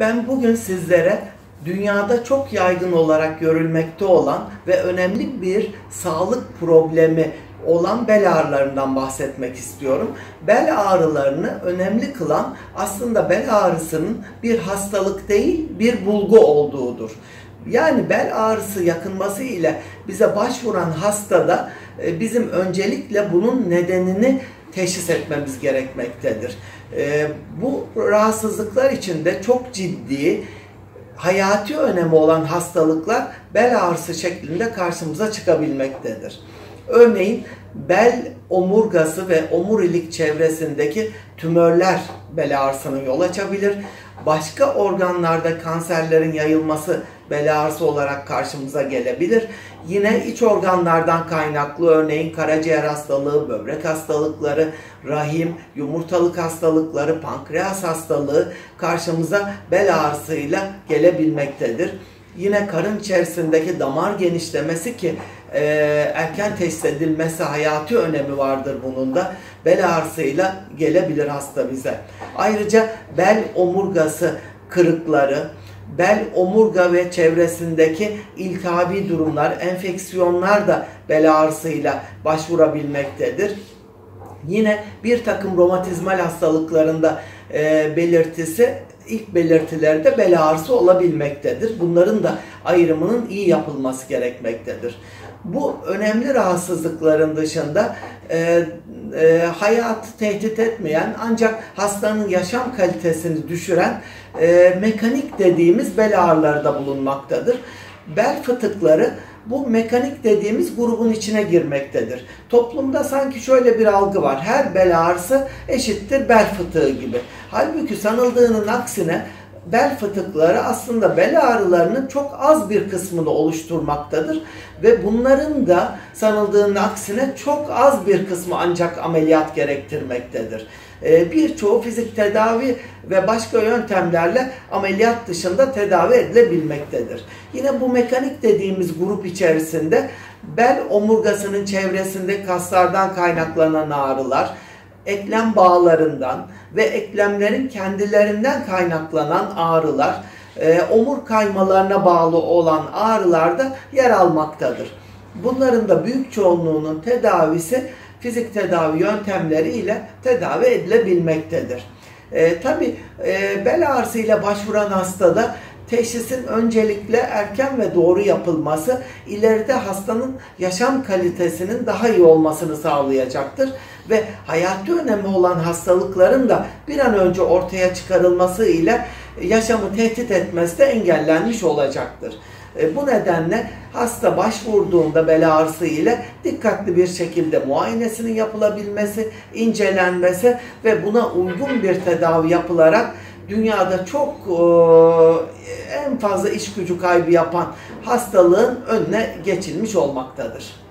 Ben bugün sizlere dünyada çok yaygın olarak görülmekte olan ve önemli bir sağlık problemi olan bel ağrılarından bahsetmek istiyorum. Bel ağrılarını önemli kılan aslında bel ağrısının bir hastalık değil bir bulgu olduğudur. Yani bel ağrısı yakınması ile bize başvuran hastada e, bizim öncelikle bunun nedenini teşhis etmemiz gerekmektedir. E, bu rahatsızlıklar içinde çok ciddi hayati önemi olan hastalıklar bel ağrısı şeklinde karşımıza çıkabilmektedir. Örneğin bel omurgası ve omurilik çevresindeki tümörler bel ağrısına yol açabilir. Başka organlarda kanserlerin yayılması bel ağrısı olarak karşımıza gelebilir. Yine iç organlardan kaynaklı örneğin karaciğer hastalığı, böbrek hastalıkları, rahim, yumurtalık hastalıkları, pankreas hastalığı karşımıza bel ağrısıyla gelebilmektedir. Yine karın içerisindeki damar genişlemesi ki e, erken teşhis edilmesi hayati önemi vardır bunun da. Bel ağrısıyla gelebilir hasta bize. Ayrıca bel omurgası kırıkları, bel omurga ve çevresindeki iltihabi durumlar, enfeksiyonlar da bel ağrısıyla başvurabilmektedir. Yine bir takım romatizmal hastalıklarında e, belirtisi ilk belirtilerde bel ağrısı olabilmektedir. Bunların da ayrımının iyi yapılması gerekmektedir. Bu önemli rahatsızlıkların dışında e, e, hayatı tehdit etmeyen ancak hastanın yaşam kalitesini düşüren e, mekanik dediğimiz bel ağrıları da bulunmaktadır. Bel fıtıkları bu mekanik dediğimiz grubun içine girmektedir. Toplumda sanki şöyle bir algı var. Her bel ağrısı eşittir bel fıtığı gibi. Halbuki sanıldığının aksine bel fıtıkları aslında bel ağrılarının çok az bir kısmını oluşturmaktadır ve bunların da sanıldığının aksine çok az bir kısmı ancak ameliyat gerektirmektedir. Ee, birçoğu fizik tedavi ve başka yöntemlerle ameliyat dışında tedavi edilebilmektedir. Yine bu mekanik dediğimiz grup içerisinde bel omurgasının çevresinde kaslardan kaynaklanan ağrılar, eklem bağlarından ve eklemlerin kendilerinden kaynaklanan ağrılar, e, omur kaymalarına bağlı olan ağrılar da yer almaktadır. Bunların da büyük çoğunluğunun tedavisi fizik tedavi yöntemleri ile tedavi edilebilmektedir. E, Tabi e, bel ağrısıyla başvuran hastada teşhisin öncelikle erken ve doğru yapılması ileride hastanın yaşam kalitesinin daha iyi olmasını sağlayacaktır ve hayati önemi olan hastalıkların da bir an önce ortaya çıkarılması ile yaşamı tehdit etmesi de engellenmiş olacaktır. E, bu nedenle hasta başvurduğunda bel ağrısı ile dikkatli bir şekilde muayenesinin yapılabilmesi, incelenmesi ve buna uygun bir tedavi yapılarak dünyada çok e, en fazla iş gücü kaybı yapan hastalığın önüne geçilmiş olmaktadır.